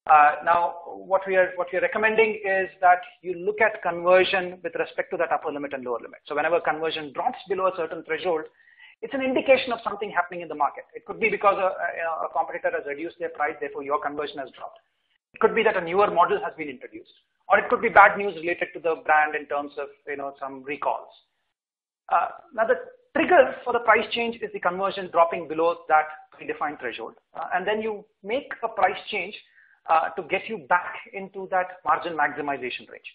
Uh, now, what we are what we are recommending is that you look at conversion with respect to that upper limit and lower limit. So whenever conversion drops below a certain threshold, it's an indication of something happening in the market. It could be because a, a, a competitor has reduced their price, therefore your conversion has dropped. It could be that a newer model has been introduced, or it could be bad news related to the brand in terms of you know some recalls. Uh, now the trigger for the price change is the conversion dropping below that predefined threshold, uh, and then you make a price change uh, to get you back into that margin maximization range.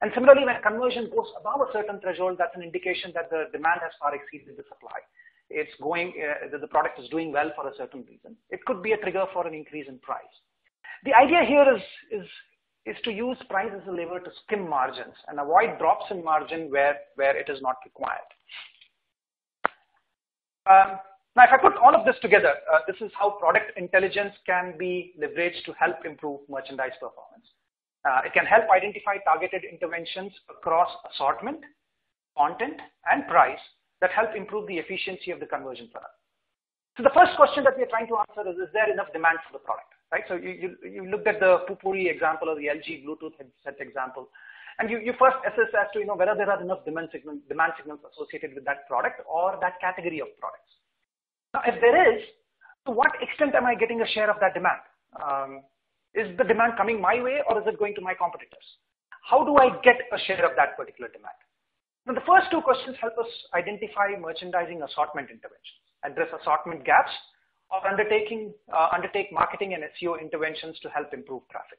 And similarly, when conversion goes above a certain threshold, that's an indication that the demand has far exceeded the supply. It's going, uh, the product is doing well for a certain reason. It could be a trigger for an increase in price. The idea here is, is, is to use price as a lever to skim margins and avoid drops in margin where, where it is not required. Um, now, if I put all of this together, uh, this is how product intelligence can be leveraged to help improve merchandise performance. Uh, it can help identify targeted interventions across assortment, content, and price that help improve the efficiency of the conversion funnel. So the first question that we are trying to answer is, is there enough demand for the product, right? So you, you, you looked at the Poo-Pourri example or the LG Bluetooth headset example, and you, you first assess as to, you know, whether there are enough demand, signal, demand signals associated with that product or that category of products. Now, if there is, to what extent am I getting a share of that demand? Um, is the demand coming my way or is it going to my competitors? How do I get a share of that particular demand? Now, the first two questions help us identify merchandising assortment interventions, address assortment gaps, or undertaking, uh, undertake marketing and SEO interventions to help improve traffic.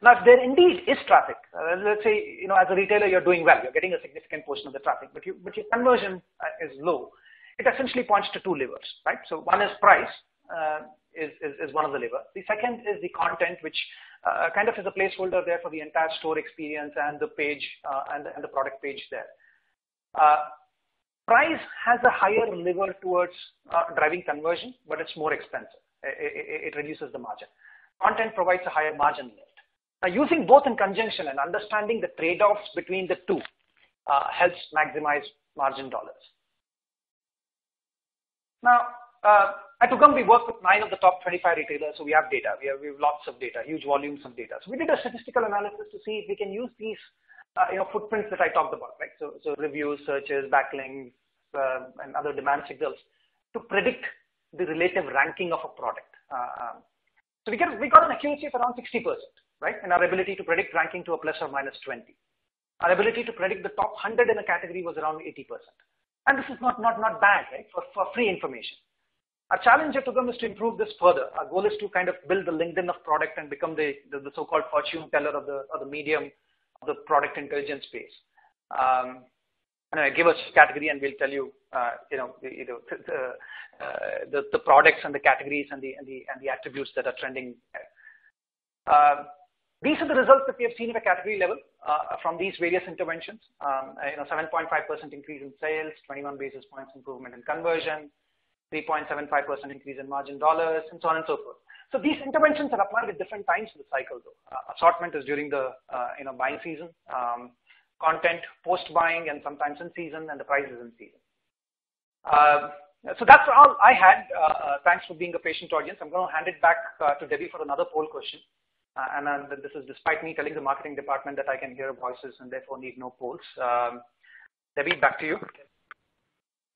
Now, if there indeed is traffic, uh, let's say, you know, as a retailer, you're doing well, you're getting a significant portion of the traffic, but, you, but your conversion uh, is low it essentially points to two levers, right? So one is price, uh, is, is, is, one of the levers. The second is the content, which uh, kind of is a placeholder there for the entire store experience and the page uh, and, the, and, the, product page there. Price has a higher lever towards uh, driving conversion, but it's more expensive. It, it, it, reduces the margin. content provides a higher margin lift. Now, using both in conjunction and understanding the trade-offs between the two uh, helps maximize margin dollars. Now, uh, at Ugam, we work with nine of the top 25 retailers, so we have data. We have, we have lots of data, huge volumes of data. So we did a statistical analysis to see if we can use these, uh, you know, footprints that I talked about, right? So, so reviews, searches, backlinks, uh, and other demand signals to predict the relative ranking of a product. Uh, um, so we got, we got an accuracy of around 60%, right? And our ability to predict ranking to a plus or minus 20. Our ability to predict the top 100 in a category was around 80%. And this is not, not, not bad, right, for, for free information. Our challenge at Ugam is to improve this further. Our goal is to kind of build the LinkedIn of product and become the, the, the so-called fortune teller of the, of the medium the product intelligence space. Um, and give us a category and we'll tell you, uh, you know, the, you know, the, uh, the, the, products and the categories and the, and the, and the attributes that are trending. Uh, these are the results that we have seen at a category level uh, from these various interventions. Um, you know, 7.5% increase in sales, 21 basis points improvement in conversion, 3.75% increase in margin dollars, and so on and so forth. So these interventions are applied at different times in the cycle, though. Uh, assortment is during the uh, you know buying season, um, content post buying, and sometimes in season, and the price is in season. Uh, so that's all I had. Uh, uh, thanks for being a patient audience. I'm going to hand it back uh, to Debbie for another poll question. And this is despite me telling the marketing department that I can hear voices and therefore need no polls. Um, Debbie, back to you.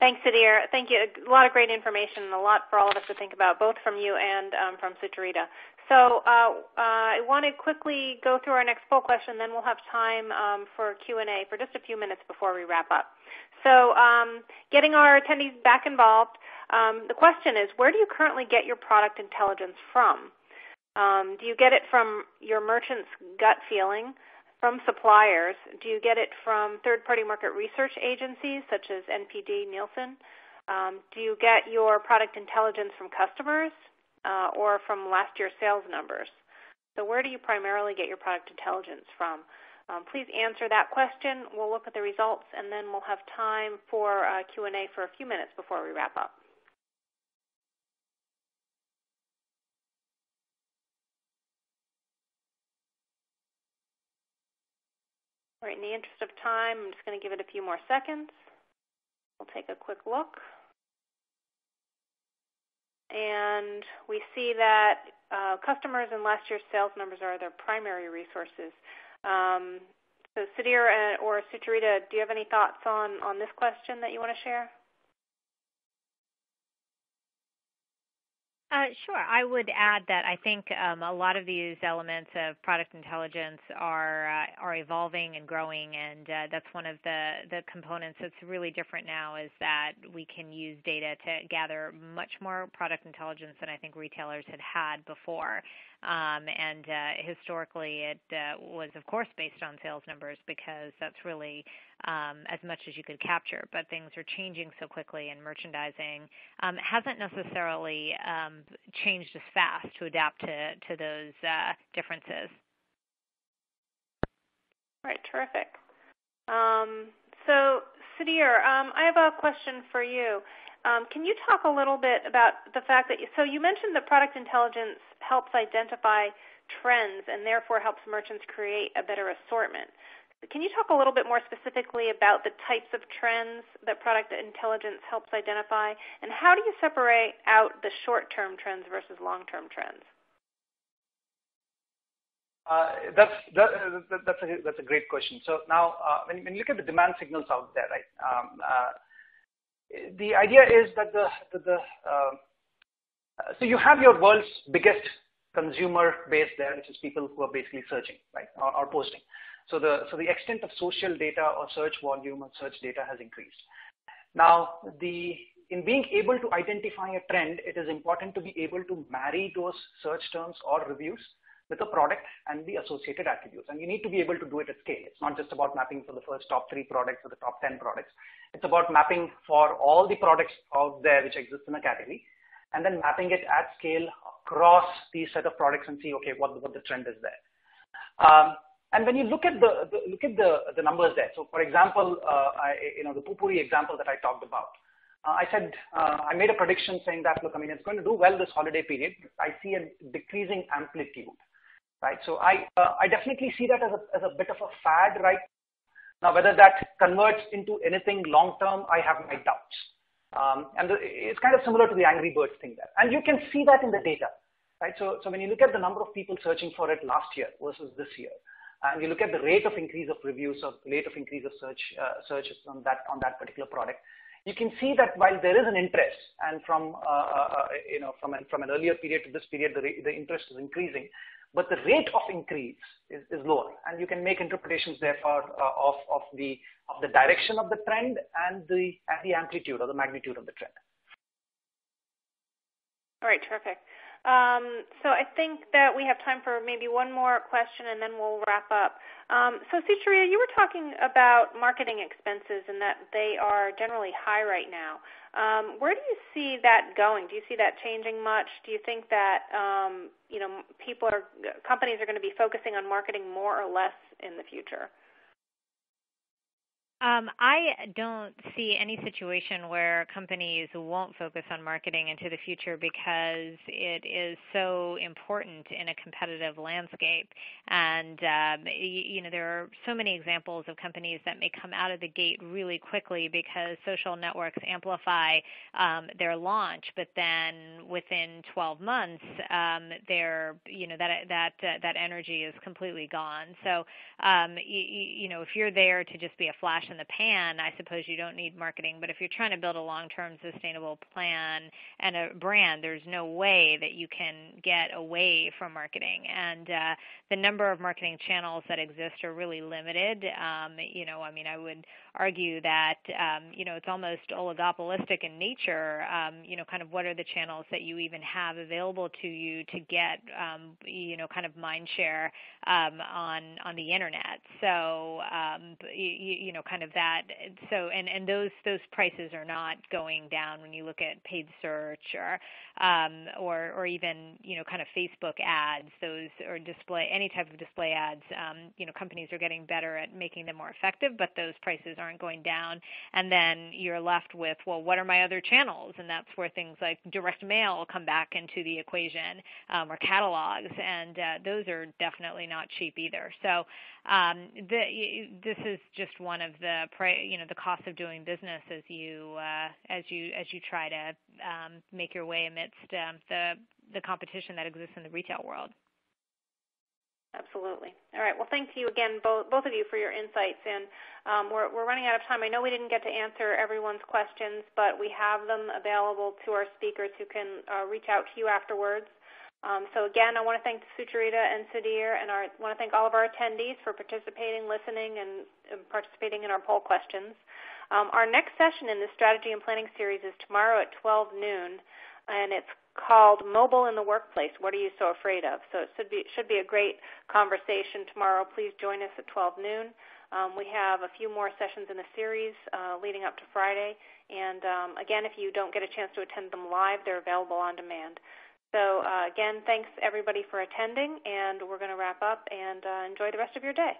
Thanks, Sudhir. Thank you. A lot of great information and a lot for all of us to think about, both from you and um, from Sucharita. So uh, uh, I want to quickly go through our next poll question, then we'll have time um, for Q&A for just a few minutes before we wrap up. So um, getting our attendees back involved, um, the question is, where do you currently get your product intelligence from? Um, do you get it from your merchant's gut feeling, from suppliers? Do you get it from third-party market research agencies such as NPD, Nielsen? Um, do you get your product intelligence from customers uh, or from last year's sales numbers? So where do you primarily get your product intelligence from? Um, please answer that question. We'll look at the results, and then we'll have time for uh, Q&A for a few minutes before we wrap up. All right, in the interest of time, I'm just going to give it a few more seconds. We'll take a quick look. And we see that uh, customers and last year's sales numbers are their primary resources. Um, so Sudhir uh, or Sucharita, do you have any thoughts on, on this question that you want to share? Uh, sure. I would add that I think um, a lot of these elements of product intelligence are uh, are evolving and growing, and uh, that's one of the the components that's really different now is that we can use data to gather much more product intelligence than I think retailers had had before. Um, and uh, historically, it uh, was, of course, based on sales numbers because that's really um, as much as you could capture. But things are changing so quickly, and merchandising um, hasn't necessarily um, changed as fast to adapt to, to those uh, differences. Right, terrific. Um, so, Sudhir, um, I have a question for you. Um, can you talk a little bit about the fact that you, so you mentioned that product intelligence helps identify trends and therefore helps merchants create a better assortment. Can you talk a little bit more specifically about the types of trends that product intelligence helps identify, and how do you separate out the short-term trends versus long-term trends? Uh, that's that, that's a that's a great question. So now, uh, when, when you look at the demand signals out there, right? Um, uh, the idea is that the, the, the uh, so you have your world's biggest consumer base there, which is people who are basically searching, right, or, or posting. So the so the extent of social data or search volume or search data has increased. Now, the in being able to identify a trend, it is important to be able to marry those search terms or reviews with a product and the associated attributes. And you need to be able to do it at scale. It's not just about mapping for the first top three products or the top 10 products. It's about mapping for all the products out there which exist in a category and then mapping it at scale across these set of products and see, okay, what, what the trend is there. Um, and when you look at the, the, look at the, the numbers there, so for example, uh, I, you know, the Poo-Pourri example that I talked about, I said I made a prediction saying that, look, I mean, it's going to do well this holiday period. I see a decreasing amplitude, right? So I I definitely see that as a as a bit of a fad right now. Whether that converts into anything long term, I have my doubts. Um, and the, it's kind of similar to the Angry Birds thing there, and you can see that in the data, right? So so when you look at the number of people searching for it last year versus this year, and you look at the rate of increase of reviews or rate of increase of search uh, searches on that on that particular product, you can see that while there is an interest, and from uh, uh, uh, you know from an, from an earlier period to this period, the, the interest is increasing, but the rate of increase is, is lower, and you can make interpretations therefore uh, of of the of the direction of the trend and the and the amplitude or the magnitude of the trend. All right, terrific. Um, so I think that we have time for maybe one more question, and then we'll wrap up. Um, so Sucharita, you were talking about marketing expenses and that they are generally high right now. Um, where do you see that going? Do you see that changing much? Do you think that um, you know people are companies are going to be focusing on marketing more or less in the future? Um, I don't see any situation where companies won't focus on marketing into the future because it is so important in a competitive landscape. And um, you, you know there are so many examples of companies that may come out of the gate really quickly because social networks amplify um, their launch, but then within 12 months, um, their you know that that uh, that energy is completely gone. So um, you, you know if you're there to just be a flash in the pan, I suppose you don't need marketing. But if you're trying to build a long-term sustainable plan and a brand, there's no way that you can get away from marketing. And uh, the number of marketing channels that exist are really limited. Um, you know, I mean, I would argue that um, you know it's almost oligopolistic in nature. Um, you know, kind of what are the channels that you even have available to you to get um, you know kind of mind share um, on on the internet. So um, you, you know, kind of that. So and and those those prices are not going down when you look at paid search or or or even you know kind of Facebook ads. Those or display any type of display ads. Um, you know, companies are getting better at making them more effective, but those prices aren't going down. And then you're left with, well, what are my other channels? And that's where things like direct mail come back into the equation um, or catalogs, and uh, those are definitely not cheap either. So um, the, this is just one of the you know the cost of doing business as you uh, as you as you try to um, make your way amidst um, the the competition that exists in the retail world. Absolutely. All right. Well, thank you again, both, both of you, for your insights. And um, we're, we're running out of time. I know we didn't get to answer everyone's questions, but we have them available to our speakers who can uh, reach out to you afterwards. Um, so again, I want to thank Sucharita and Sudhir, and I want to thank all of our attendees for participating, listening, and, and participating in our poll questions. Um, our next session in the strategy and planning series is tomorrow at 12 noon, and it's called Mobile in the Workplace. What are you so afraid of? So it should be, should be a great conversation tomorrow. Please join us at 12 noon. Um, we have a few more sessions in the series uh, leading up to Friday. And um, again, if you don't get a chance to attend them live, they're available on demand. So uh, again, thanks everybody for attending, and we're going to wrap up and uh, enjoy the rest of your day.